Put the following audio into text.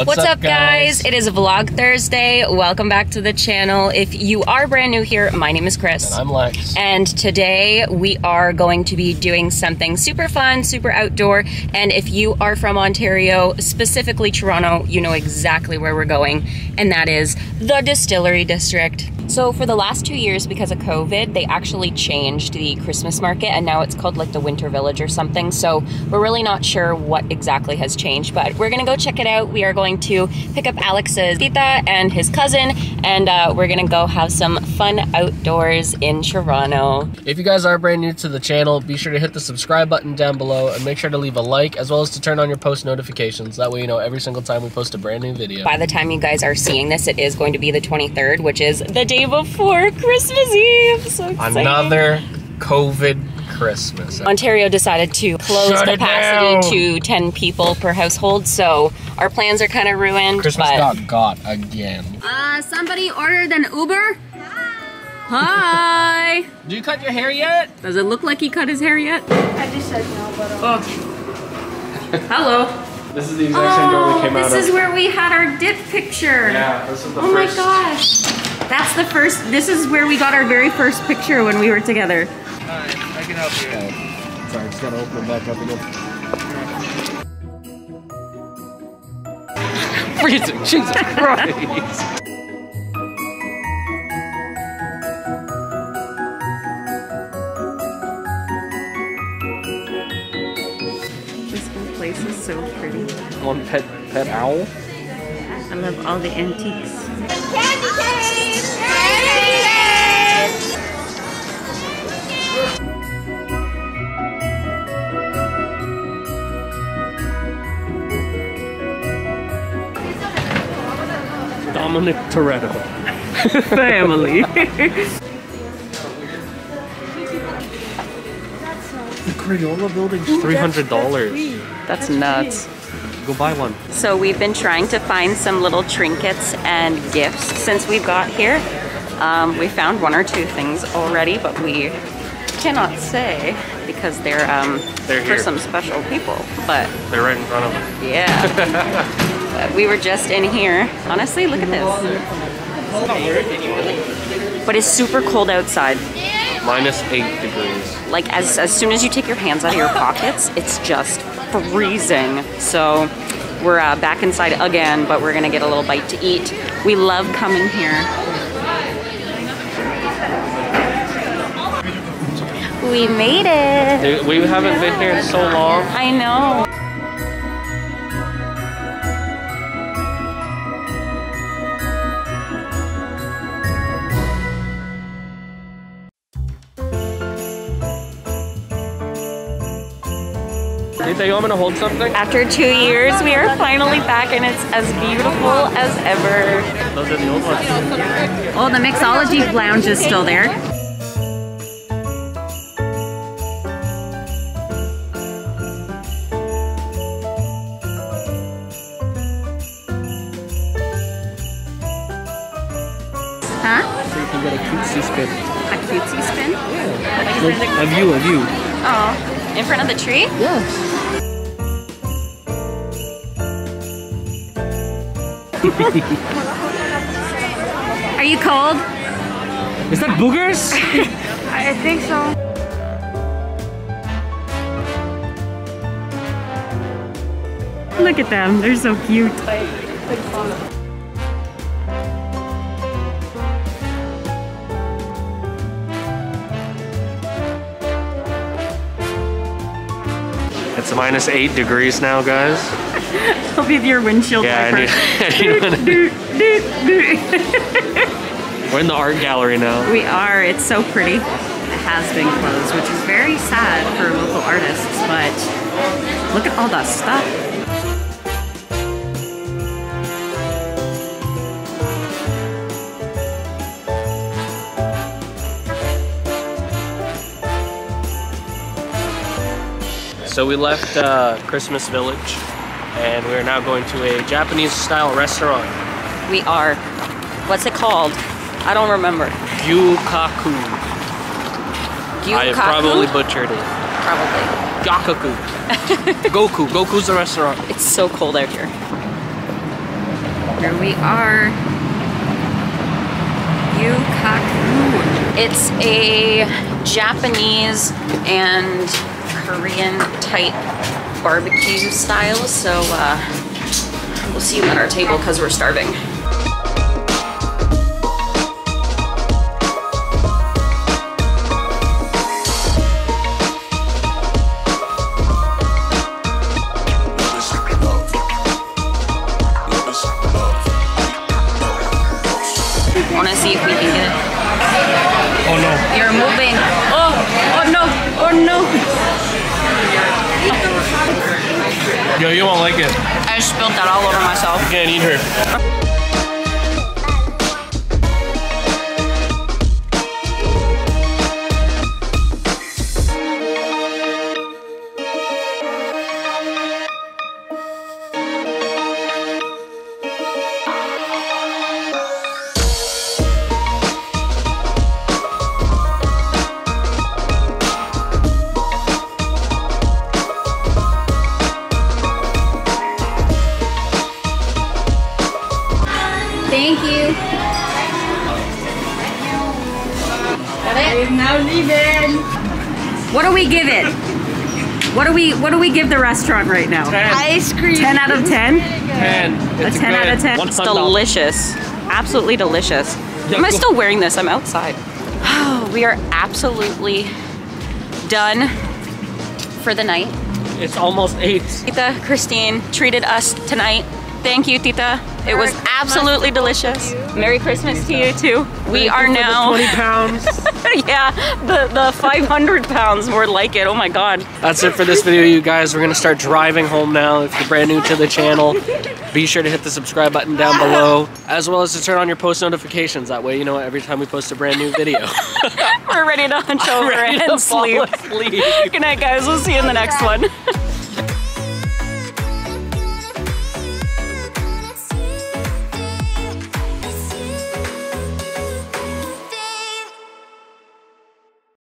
What's, What's up, guys? It is Vlog Thursday. Welcome back to the channel. If you are brand new here, my name is Kris. And I'm Lex. And today we are going to be doing something super fun, super outdoor. And if you are from Ontario, specifically Toronto, you know exactly where we're going, and that is the Distillery District. So for the last two years, because of COVID, they actually changed the Christmas market and now it's called like the Winter Village or something. So we're really not sure what exactly has changed, but we're gonna go check it out. We are going to pick up Alex's tita and his cousin, and uh, we're gonna go have some fun outdoors in Toronto. If you guys are brand new to the channel, be sure to hit the subscribe button down below and make sure to leave a like as well as to turn on your post notifications. That way you know every single time we post a brand new video. By the time you guys are seeing this, it is going to be the 23rd, which is the day before Christmas Eve. So. Another COVID Christmas. Ontario decided to close Shut capacity to 10 people per household, so our plans are kind of ruined. Christmas but got got again. Uh, somebody ordered an Uber? Hi! Do you cut your hair yet? Does it look like he cut his hair yet? I just said no, but um, Oh. Hello. This is the exact same door we Oh, came out of. this is where we had our dip picture. yeah, this is the Oh my gosh. That's the first, this is where we got our very first picture when we were together. I can help you. Sorry, just gotta open it back up again. Freezing, Jesus Christ! This whole place is so pretty. One pet pet owl. I love all the antiques. Dominic Toretto. Family. The Crayola building's three hundred dollars. That's nuts. Go buy one. So we've been trying to find some little trinkets and gifts since we've got here. Um, we found one or two things already, but we cannot say because they're, um, They're for some special people. But They're right in front of us. yeah, But we were just in here. Honestly, look at this. But it's super cold outside. Minus eight degrees. Like as as soon as you take your hands out of your pockets, it's just freezing. So we're uh, back inside again, but we're gonna get a little bite to eat. We love coming here. We made it. Dude, we haven't been here in so long. I know. You want me to hold something? After two years, we are finally back, and it's as beautiful as ever. Those are the old ones. Oh, the mixology lounge is still there. Huh? So you can get a cutesy spin. A cutesy spin? Yeah. A view, a view. Oh, in front of the tree? Yes. Are you cold? Is that boogers? I think so. Look at them, they're so cute. It's minus eight degrees now, guys. I'll be your windshield Yeah, wiper. need, I need We're in the art gallery now. We are. It's so pretty. It has been closed, which is very sad for local artists, but look at all the stuff. So we left uh, Christmas Village and we are now going to a Japanese style restaurant. We are. What's it called? I don't remember. Gyukaku. I probably butchered it. Probably. Gakaku. Goku. Goku's the restaurant. It's so cold out here. Here we are. Yukaku. It's a Japanese and Korean type barbecue style, so uh, we'll see you at our table because we're starving. Want to see if we can get it? Oh no. You're moving. Oh, oh no, oh no. Yo, you won't like it. I just spilled that all over myself. You can't eat her. Thank you. I'm now leaving. What do we give it? What do we what do we give the restaurant right now? Ice cream. 10 out of 10? Ten. A 10 out of 10. It's delicious. Absolutely delicious. Am I still wearing this? I'm outside. Oh, we are absolutely done for the night. It's almost eight. Tita Christine treated us tonight. Thank you, Tita. It was absolutely delicious. Merry Christmas to you too. We are now, Twenty pounds. yeah, the, the 500 pounds more like it. Oh my God. That's it for this video, you guys. We're gonna start driving home now. If you're brand new to the channel, be sure to hit the subscribe button down below, as well as to turn on your post notifications. That way, you know every time we post a brand new video. We're ready to hunch over Ready to and fall sleep. asleep. Good night, guys. We'll see you in the next one.